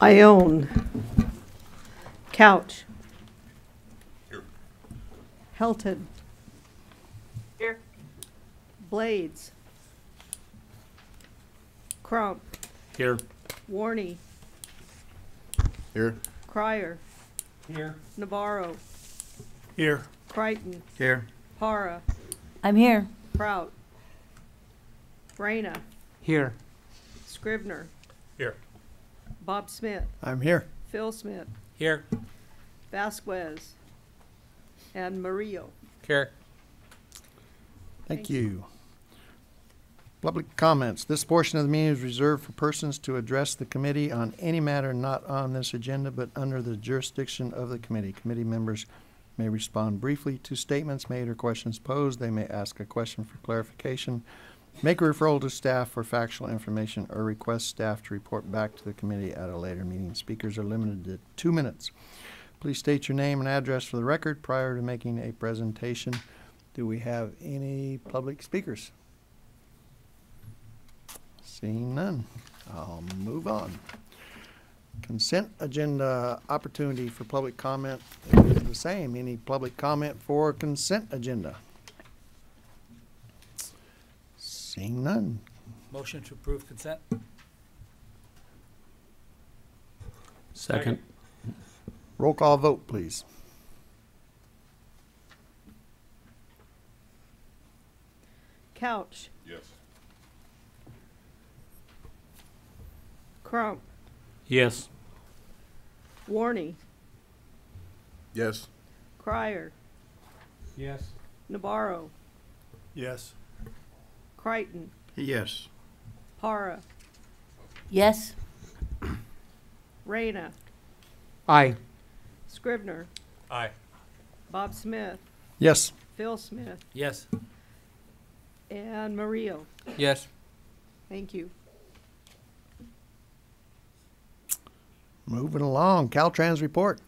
Ione. Couch. Helton. Here. Blades. Crump. Here. Warney. Here. Crier. Here. Navarro. Here. Crichton. Here. Para. I'm here. Prout. Reyna. Here. Scrivner. Here. Bob Smith. I'm here. Phil Smith. Here. Vasquez. And Mario. Here. Thank Thank you. you. Public comments. This portion of the meeting is reserved for persons to address the committee on any matter not on this agenda but under the jurisdiction of the committee. Committee members may respond briefly to statements made or questions posed. They may ask a question for clarification, make a referral to staff for factual information, or request staff to report back to the committee at a later meeting. Speakers are limited to two minutes. Please state your name and address for the record prior to making a presentation. Do we have any public speakers? Seeing none, I'll move on. Consent agenda opportunity for public comment is the same. Any public comment for consent agenda? Seeing none. Motion to approve consent? Second. Roll call vote, please. Couch. Yes. Crump. Yes. Warney. Yes. Crier. Yes. Navarro. Yes. Crichton. Yes. Para. Yes. Reyna. Aye. Scrivner. Aye. Bob Smith. Yes. Phil Smith. Yes. And Mario. Yes. Thank you. Moving along, Caltrans report.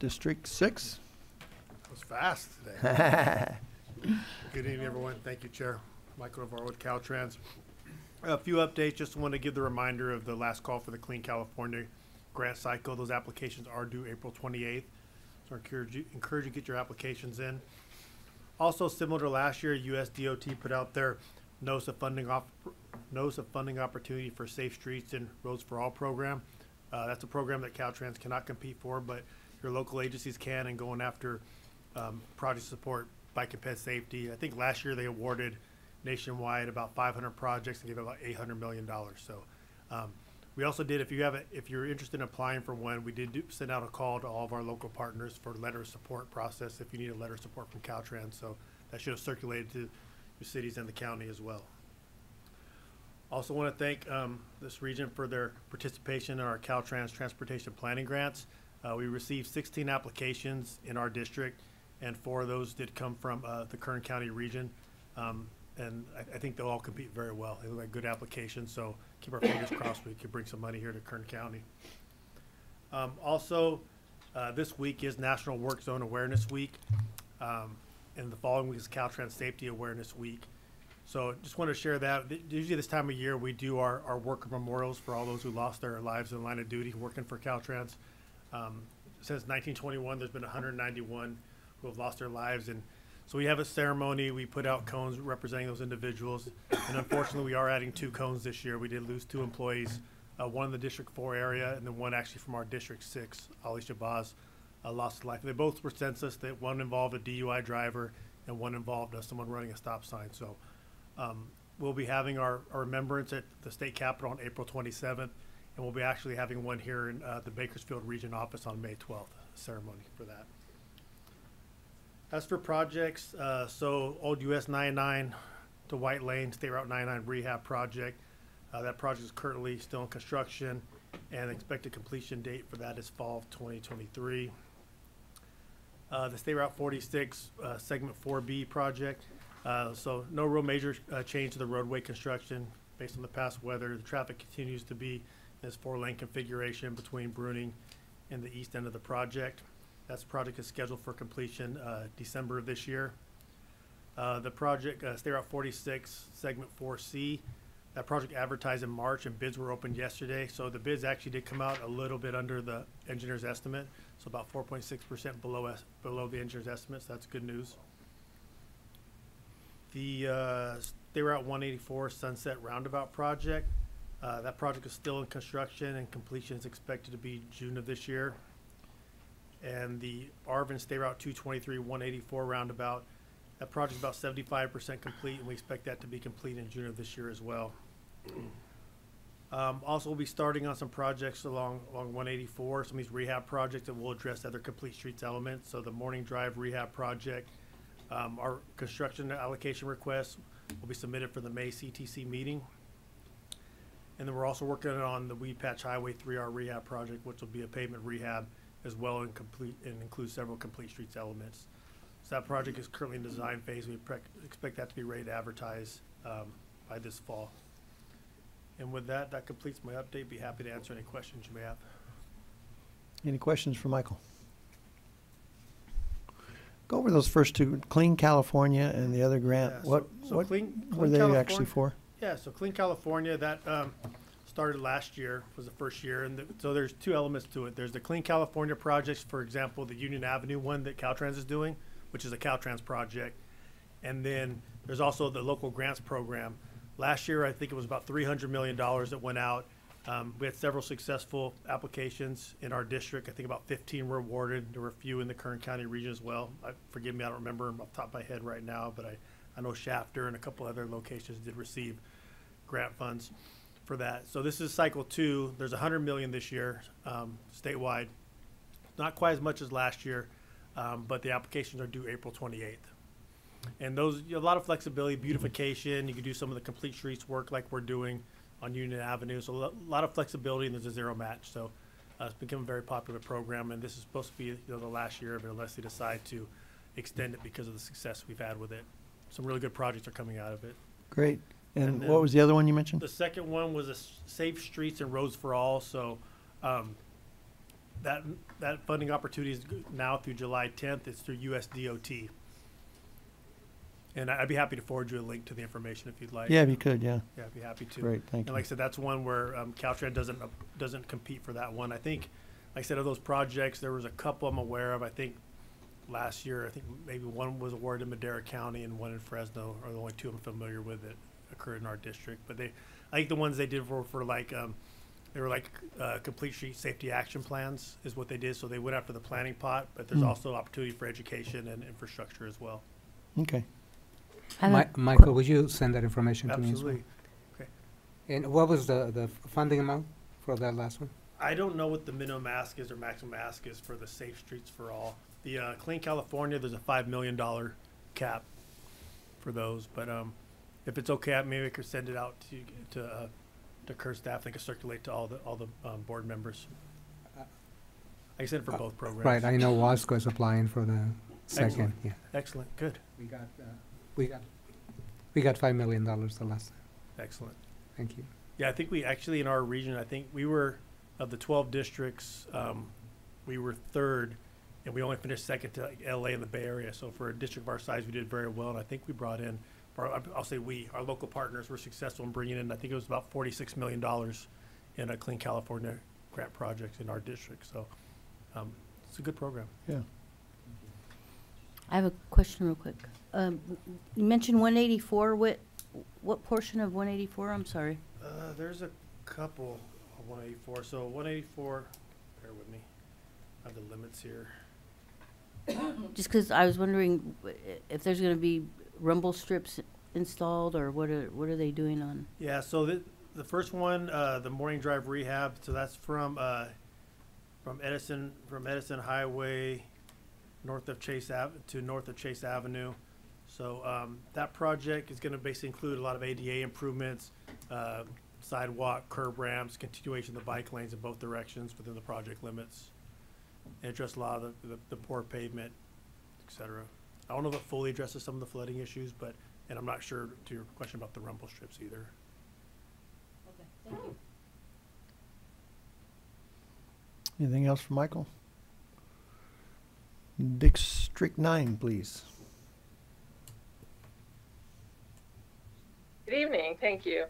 District six. was fast today. Good evening, everyone. Thank you, Chair. Michael Navarro with Caltrans. A few updates. Just want to give the reminder of the last call for the Clean California grant cycle. Those applications are due April 28th. So I encourage you, encourage you to get your applications in. Also, similar to last year, USDOT put out their notice of funding off, notice of funding opportunity for Safe Streets and Roads for All program. Uh, that's a program that Caltrans cannot compete for, but your local agencies can and going after um, project support, and ped safety. I think last year they awarded nationwide about 500 projects and gave about 800 million dollars. So um, we also did, if you have, a, if you're interested in applying for one, we did do, send out a call to all of our local partners for letter of support process. If you need a letter of support from Caltrans, so that should have circulated to your cities and the county as well. Also want to thank um, this region for their participation in our Caltrans Transportation Planning Grants. Uh, we received 16 applications in our district, and four of those did come from uh, the Kern County region. Um, and I, I think they'll all compete very well. They look like good applications, so keep our fingers crossed we can bring some money here to Kern County. Um, also, uh, this week is National Work Zone Awareness Week. Um, and the following week is Caltrans Safety Awareness Week. So just want to share that. Usually this time of year, we do our, our worker memorials for all those who lost their lives in the line of duty working for Caltrans. Um, since 1921, there's been 191 who have lost their lives. And so we have a ceremony. We put out cones representing those individuals. And unfortunately, we are adding two cones this year. We did lose two employees, uh, one in the District 4 area and then one actually from our District 6, Ali Shabazz, uh, lost his life. They both were census. That one involved a DUI driver and one involved uh, someone running a stop sign. So um, we'll be having our, our remembrance at the state capitol on April 27th, and we'll be actually having one here in uh, the Bakersfield Region office on May 12th, ceremony for that. As for projects, uh, so Old US 99 to White Lane, State Route 99 rehab project. Uh, that project is currently still in construction, and expected completion date for that is fall of 2023. Uh, the State Route 46 uh, Segment 4B project. Uh, so no real major uh, change to the roadway construction based on the past weather. The traffic continues to be in this four-lane configuration between Bruning and the east end of the project. That project is scheduled for completion uh, December of this year. Uh, The project, uh, State Route 46, Segment 4C, that project advertised in March and bids were opened yesterday. So the bids actually did come out a little bit under the engineer's estimate, so about 4.6% below, below the engineer's estimate, so that's good news. The uh, State Route 184 Sunset Roundabout project, uh, that project is still in construction and completion is expected to be June of this year. And the Arvin State Route 223 184 roundabout, that project's about 75% complete, and we expect that to be complete in June of this year as well. Um, Also, we'll be starting on some projects along, along 184, some of these rehab projects that will address other complete streets elements. So the Morning Drive Rehab Project, um, our construction allocation requests will be submitted for the May CTC meeting. And then we're also working on the Weedpatch Highway three R rehab project, which will be a pavement rehab as well and complete, and include several complete streets elements. So that project is currently in design phase. We expect that to be ready to advertise, um, by this fall. And with that, that completes my update. Be happy to answer any questions you may have. Any questions for Michael? Go over those first two, Clean California and the other grant. Yeah, What, so what Clean- were Clean they California- actually for? Yeah, so Clean California, that um, started last year, was the first year, and the, so there's two elements to it. There's the Clean California projects, for example, the Union Avenue one that Caltrans is doing, which is a Caltrans project. And then there's also the local grants program. Last year, I think it was about three hundred million dollars that went out. Um, we had several successful applications in our district. I think about fifteen were awarded. There were a few in the Kern County region as well. I, forgive me, I don't remember off the top of my head right now, but I, I know Shafter and a couple other locations did receive grant funds for that. So this is cycle two. There's hundred million this year, um, statewide. Not quite as much as last year, um, but the applications are due April twenty-eighth. And those, a lot of flexibility, beautification, you can do some of the complete streets work like we're doing on Union Avenue. So a lot of flexibility and there's a zero match. So, uh, it's become a very popular program and this is supposed to be, you know, the last year of it unless they decide to extend it because of the success we've had with it. Some really good projects are coming out of it. Great. And And what was the other one you mentioned? The second one was a Safe Streets and Roads for All, so, um, that, that funding opportunity is now through July tenth, it's through USDOT. And I'd be happy to forward you a link to the information if you'd like. Yeah, if you could, yeah. Yeah, I'd be happy to. Great, thank you. And like I said, that's one where, um, Caltrans doesn't, uh, doesn't compete for that one. I think, like I said, of those projects, there was a couple I'm aware of, I think last year, I think maybe one was awarded in Madera County and one in Fresno, are the only two I'm familiar with that occurred in our district. But they, I think the ones they did were for like, um, they were like, uh, complete street safety action plans is what they did. So they went after the planning pot, but there's Hmm. also opportunity for education and infrastructure as well. Okay. I have a Mi- Michael, would you send that information to me as well? Absolutely. Okay. And what was the, the funding amount for that last one? I don't know what the minimum ask is or maximum ask is for the Safe Streets for All. The uh, Clean California, there's a five million dollar cap for those, but um, if it's okay, maybe I could send it out to to uh, to Kurt staff. They can circulate to all the all the um, board members. I can send it for both programs. Right, I know Wasco is applying for the second, Excellent. yeah. Excellent. Good. We got, we got, we got five million dollars the last time, Excellent. thank you. Yeah, I think we actually in our region, I think we were of the twelve districts, um, we were third, and we only finished second to like LA in the Bay Area. So for a district of our size, we did very well, and I think we brought in, or I- I'll say we, our local partners were successful in bringing in, I think it was about forty-six million dollars in a Clean California grant projects in our district. So, um, it's a good program. Yeah. I have a question real quick. Um, you mentioned one eighty-four, what, what portion of one eighty-four, I'm sorry? Uh, there's a couple of one eighty-four, so one eighty-four, bear with me, I have the limits here. Just because I was wondering if there's gonna be rumble strips installed, or what are, what are they doing on? Yeah, so the, the first one, uh, the morning drive rehab, so that's from, uh, from Edison, from Edison Highway, north of Chase Ave, to north of Chase Avenue. So, um, that project is gonna basically include a lot of ADA improvements, uh, sidewalk, curb ramps, continuation of the bike lanes in both directions within the project limits. And address a lot of the, the, the poor pavement, et cetera. I don't know if it fully addresses some of the flooding issues, but, and I'm not sure to your question about the rumble strips either. Okay. Anything else for Michael? District nine, please. Good evening, thank you.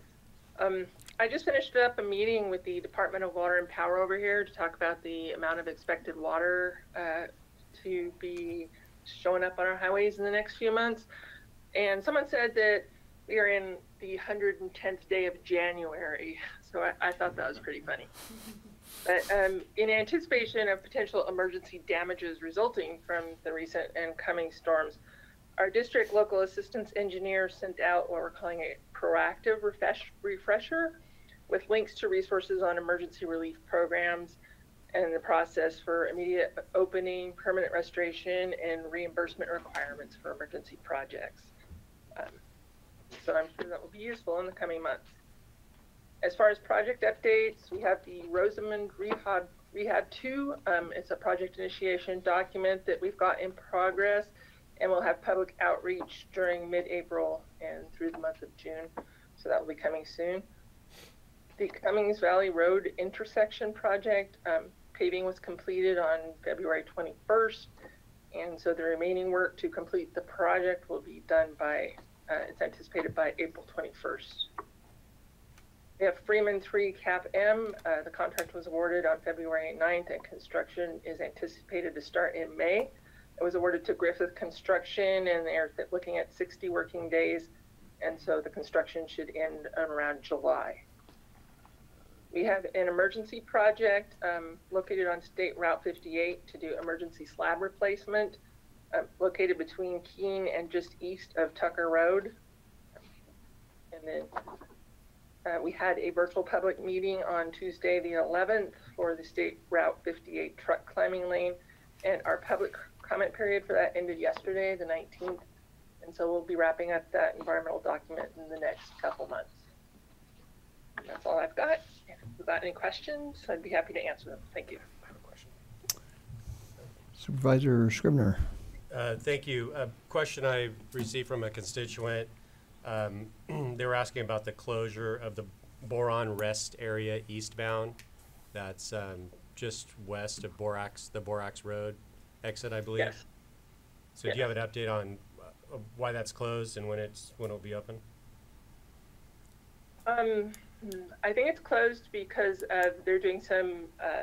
Um, I just finished up a meeting with the Department of Water and Power over here to talk about the amount of expected water uh, to be showing up on our highways in the next few months. And someone said that we are in the 110th day of January, so I, I thought that was pretty funny. But um, in anticipation of potential emergency damages resulting from the recent and coming storms, our district local assistance engineer sent out what we're calling a proactive refresh, refresher with links to resources on emergency relief programs and the process for immediate opening, permanent restoration, and reimbursement requirements for emergency projects. Um, so I'm sure that will be useful in the coming months. As far as project updates, we have the Rosamond Rehab Rehab 2. Um, it's a project initiation document that we've got in progress and we'll have public outreach during mid-April and through the month of June. So that will be coming soon. The Cummings Valley Road intersection project um, paving was completed on February 21st, and so the remaining work to complete the project will be done by, uh, it's anticipated by April 21st. We have Freeman 3 Cap M. Uh, the contract was awarded on February 9th, and construction is anticipated to start in May. It was awarded to Griffith Construction, and they're looking at 60 working days, and so the construction should end around July. We have an emergency project um, located on State Route 58 to do emergency slab replacement, uh, located between Keene and just east of Tucker Road. And then uh, we had a virtual public meeting on Tuesday, the 11th, for the State Route 58 truck climbing lane, and our public comment period for that ended yesterday, the 19th. And so we'll be wrapping up that environmental document in the next couple months. And that's all I've got. If you've got any questions, I'd be happy to answer them. Thank you. Supervisor Scrivner. Uh, Thank you. A question I received from a constituent, um, they were asking about the closure of the Boron Rest area eastbound. That's um, just west of Borax, the Borax Road exit, I believe. Yes. So do you have an update on uh, why that's closed and when it's, when it'll be open? Um, I think it's closed because uh, they're doing some uh,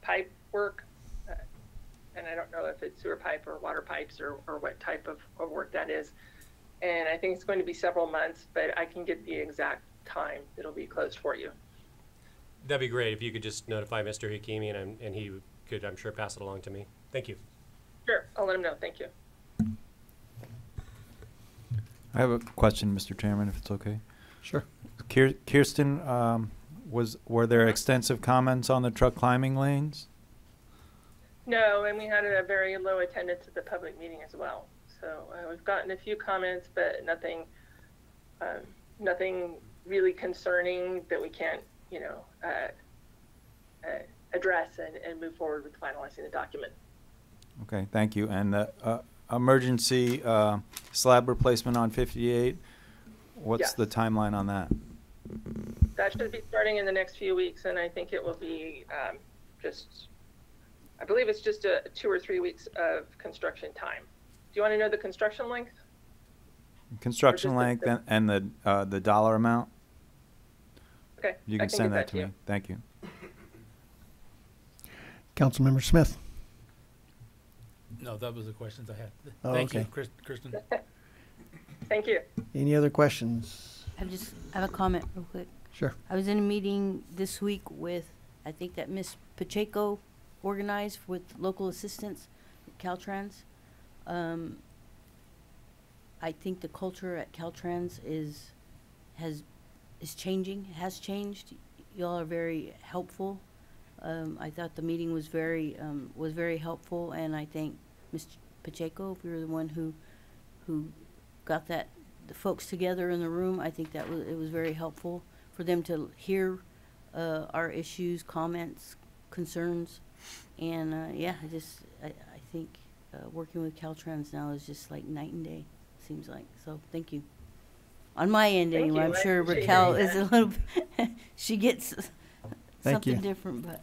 pipe work, uh, and I don't know if it's sewer pipe or water pipes or, or what type of, of work that is. And I think it's going to be several months, but I can get the exact time it'll be closed for you. That'd be great if you could just notify Mr. Hakimi and, I'm- and he could, I'm sure, pass it along to me. Thank you. Sure, I'll let him know. Thank you. I have a question, Mr. Chairman, if it's okay. Sure. Kirsten, um, was, were there extensive comments on the truck climbing lanes? No, and we had a very low attendance at the public meeting as well. So uh, we've gotten a few comments, but nothing, um, nothing really concerning that we can't, you know, uh, uh, address and, and move forward with finalizing the document. Okay, thank you. And the, uh, emergency, uh, slab replacement on fifty-eight, what's Yes. the timeline on that? That should be starting in the next few weeks, and I think it will be um, just, I believe it's just a two or three weeks of construction time. Do you want to know the construction length? Construction just the- length and, and the, uh, the dollar amount? Okay. You I can give send that to me. Thank you. Councilmember Smith. No, that was the questions I had. Oh, Thank you, okay. Chris- Kristen. Thank you. Any other questions? I just, I have a comment real quick. Sure. I was in a meeting this week with, I think that Miss Pacheco organized with local assistance, Caltrans. Um, I think the culture at Caltrans is, has, is changing, has changed. Y'all are very helpful. Um, I thought the meeting was very, um, was very helpful, and I thank Ms. Pacheco, if you're the one who, who got that, the folks together in the room. I think that was, it was very helpful for them to hear, uh, our issues, comments, concerns. And, uh, yeah, I just, I, I think, uh, working with Caltrans now is just like night and day, seems like. So, thank you. On my end, Thank anyway. you. I'm I sure Raquel hearing is a little, she gets Thank you. something different, but.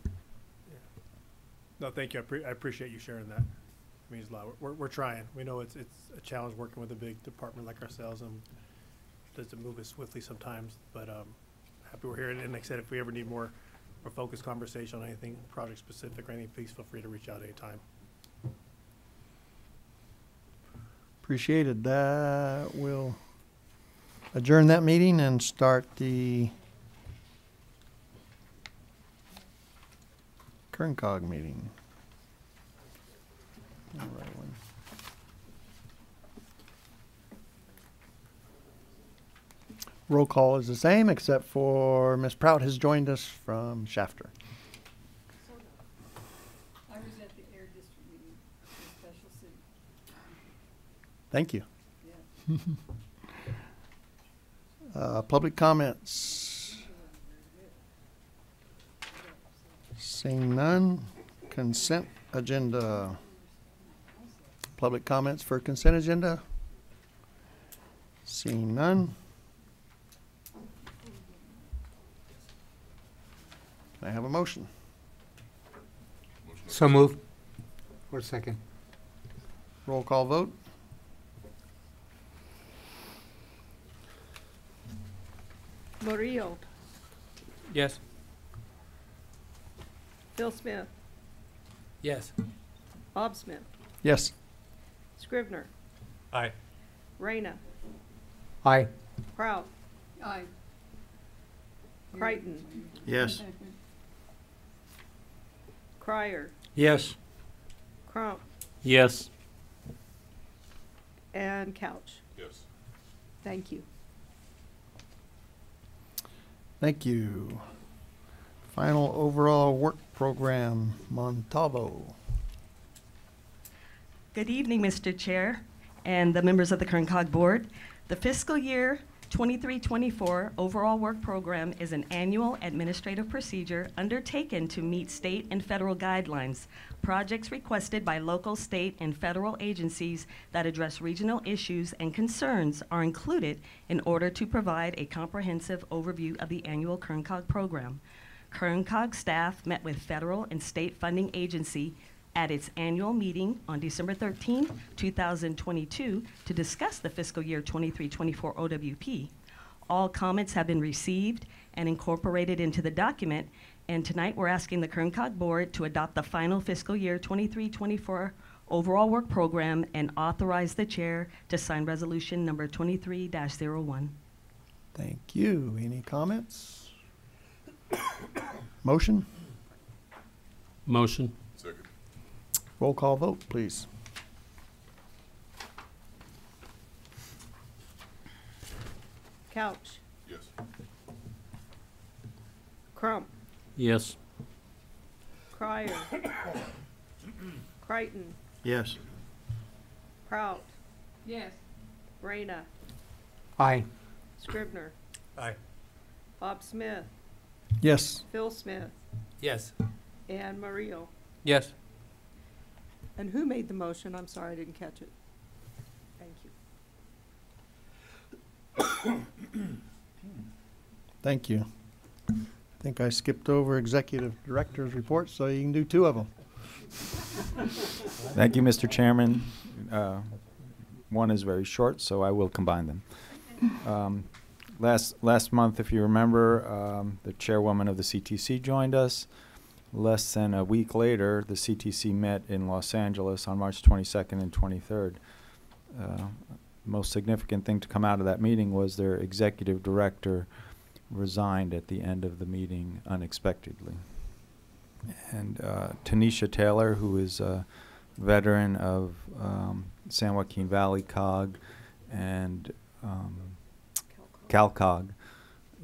No, thank you. I, pre- I appreciate you sharing that. Means a lot. We're, we're trying. We know it's, it's a challenge working with a big department like ourselves and doesn't move as swiftly sometimes, but, um, happy we're here. And like I said, if we ever need more, more focused conversation on anything project specific or anything, please feel free to reach out anytime. Appreciated. That will adjourn that meeting and start the Kerncog meeting. All right, one. Roll call is the same, except for Ms. Prout has joined us from Shafter. I was at the Air District meeting, Special City. Thank you. Uh, public comments. Seeing none, consent agenda. Public comments for consent agenda. Seeing none. Can I have a motion? So move. Or second. Roll call vote. Murillo, Yes. Phil Smith, Yes. Bob Smith, Yes. Scrivner, Aye. Reyna, Aye. Prout. Aye. Crichton, Yes. Crier, Yes. Crump, Yes. and Couch. Yes. Thank you. Thank you. Final overall work program, Montalvo. Good evening, Mr. Chair and the members of the Kern Kerncog Board. The fiscal year 23-24 overall work program is an annual administrative procedure undertaken to meet state and federal guidelines. Projects requested by local, state, and federal agencies that address regional issues and concerns are included in order to provide a comprehensive overview of the annual Kern Kerncog program. Kern Kerncog staff met with federal and state funding agency at its annual meeting on December 13, 2022, to discuss the fiscal year 23-24 OWP. All comments have been received and incorporated into the document, and tonight we're asking the Kerncog Board to adopt the final fiscal year 23-24 overall work program and authorize the chair to sign resolution number 23-01. Thank you. Any comments? Motion? Motion. Second. Roll call vote, please. Couch, Yes. Crump, Yes. Crier, Crichton, Yes. Prout. Yes. Reyna, Aye. Scrivner. Aye. Bob Smith, Yes. Phil Smith, Yes. and Murillo. Yes. And who made the motion? I'm sorry, I didn't catch it. Thank you. Thank you. I think I skipped over executive director's report, so you can do two of them. Thank you, Mr. Chairman. Uh, One is very short, so I will combine them. Um, Last, last month, if you remember, um, the chairwoman of the CTC joined us. Less than a week later, the CTC met in Los Angeles on March 22nd and 23rd. Uh, Most significant thing to come out of that meeting was their executive director resigned at the end of the meeting unexpectedly. And uh, Tanisha Taylor, who is a veteran of um, San Joaquin Valley COG and um, CalCog,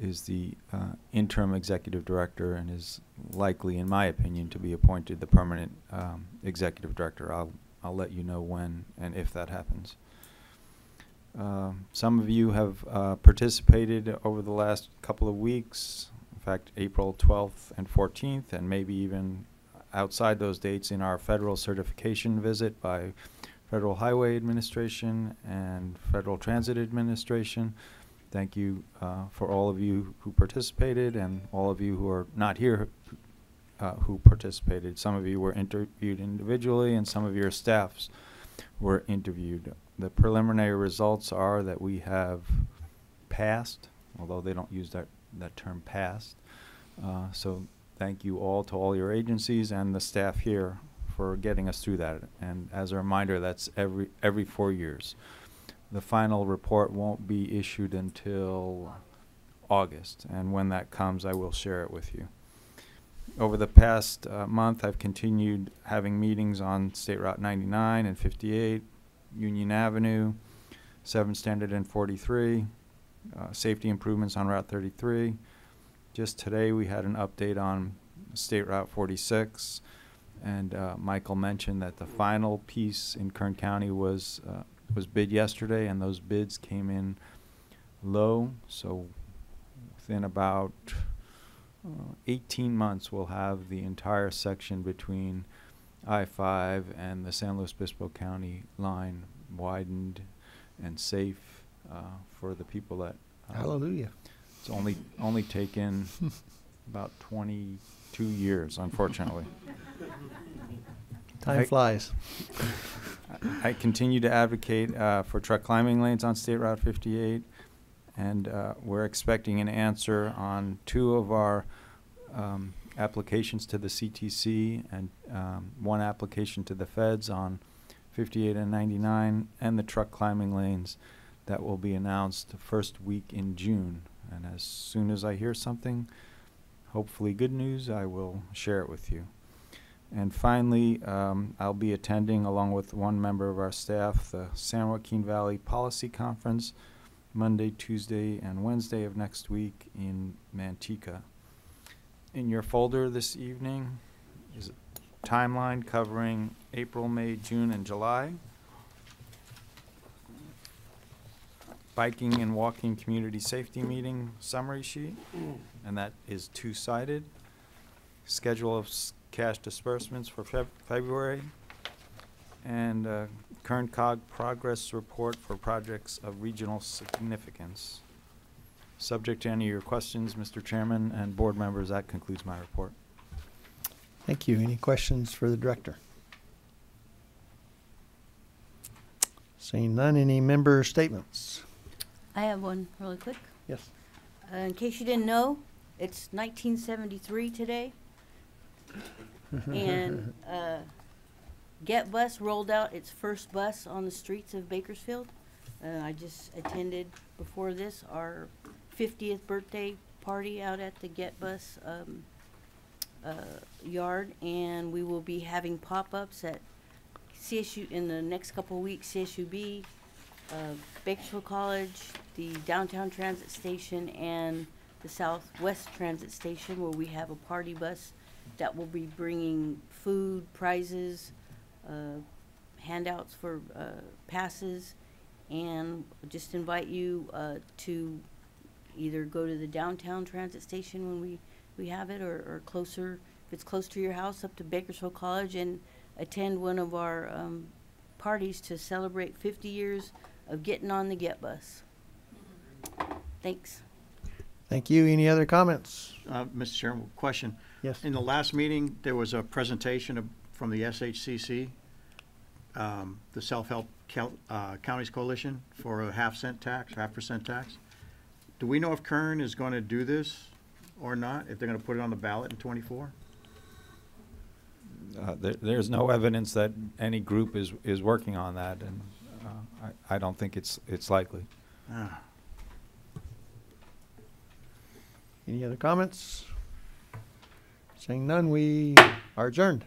is the uh, interim executive director and is likely, in my opinion, to be appointed the permanent um, executive director. I'll, I'll let you know when and if that happens. Um, Some of you have uh, participated over the last couple of weeks, in fact, April 12th and 14th, and maybe even outside those dates in our federal certification visit by Federal Highway Administration and Federal Transit Administration. Thank you uh, for all of you who participated and all of you who are not here uh, who participated. Some of you were interviewed individually and some of your staffs were interviewed. The preliminary results are that we have passed, although they don't use that, that term passed. Uh, so thank you all to all your agencies and the staff here for getting us through that. And as a reminder, that's every, every four years. The final report won't be issued until August, and when that comes, I will share it with you. Over the past uh, month, I've continued having meetings on State Route 99 and 58, Union Avenue, 7 Standard and 43, uh, safety improvements on Route 33. Just today, we had an update on State Route 46, and uh, Michael mentioned that the final piece in Kern County was uh, was bid yesterday, and those bids came in low. So within about uh, 18 months, we'll have the entire section between I-5 and the San Luis Obispo County line widened and safe uh, for the people that. uh, Hallelujah. It's only only taken about 22 years, unfortunately. Time I- flies. I continue to advocate uh, for truck climbing lanes on State Route 58, and uh, we're expecting an answer on two of our um, applications to the CTC and um, one application to the feds on 58 and 99, and the truck climbing lanes that will be announced the first week in June. And as soon as I hear something, hopefully good news, I will share it with you. And finally, um, I'll be attending, along with one member of our staff, the San Joaquin Valley Policy Conference, Monday, Tuesday, and Wednesday of next week in Manteca. In your folder this evening is a timeline covering April, May, June, and July. Biking and walking community safety meeting summary sheet, and that is two-sided. Schedule of cash disbursements for Feb- February, and uh, Kern COG progress report for projects of regional significance. Subject to any of your questions, Mr. Chairman and board members, that concludes my report. Thank you. Any questions for the director? Seeing none, any member statements? I have one really quick. Yes. Uh, in case you didn't know, it's 1973 today, and uh, Get Bus rolled out its first bus on the streets of Bakersfield. Uh, I just attended before this our 50th birthday party out at the Get Bus um, uh, yard, and we will be having pop-ups at CSU in the next couple of weeks. CSUB, uh, Bakersfield College, the downtown transit station, and the Southwest Transit Station, where we have a party bus that will be bringing food, prizes, uh, handouts for uh, passes, and just invite you uh, to either go to the downtown transit station when we, we have it, or, or closer, if it's close to your house, up to Bakersfield College, and attend one of our um, parties to celebrate 50 years of getting on the Get Bus. Thanks. Thank you. Any other comments? Uh, Mr. Chairman, question. Yes. In the last meeting, there was a presentation of, from the SHCC, um, the Self-Help Cal- uh, Counties Coalition for a half cent tax, half percent tax. Do we know if Kern is going to do this or not, if they're going to put it on the ballot in twenty-four? Uh, there, there's no evidence that any group is, is working on that, and uh, I, I don't think it's, it's likely. Ah. Any other comments? Saying none, we are adjourned.